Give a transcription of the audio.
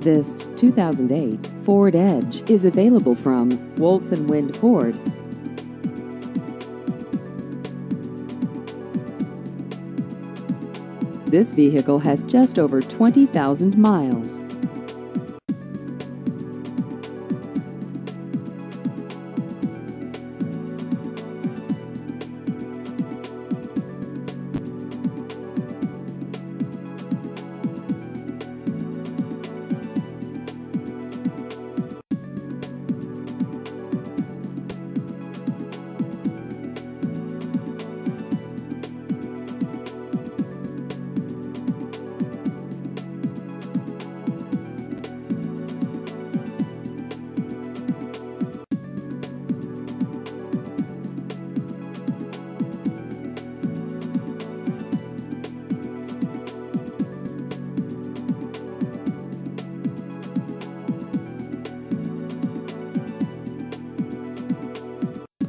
This 2008 Ford Edge is available from Woltz and Wind Ford. This vehicle has just over 20,000 miles.